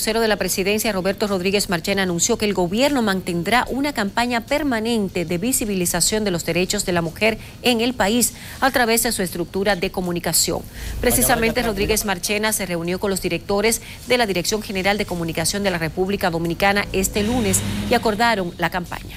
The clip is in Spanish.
El vocero de la presidencia, Roberto Rodríguez Marchena, anunció que el gobierno mantendrá una campaña permanente de visibilización de los derechos de la mujer en el país a través de su estructura de comunicación. Precisamente, Rodríguez Marchena se reunió con los directores de la Dirección General de Comunicación de la República Dominicana este lunes y acordaron la campaña.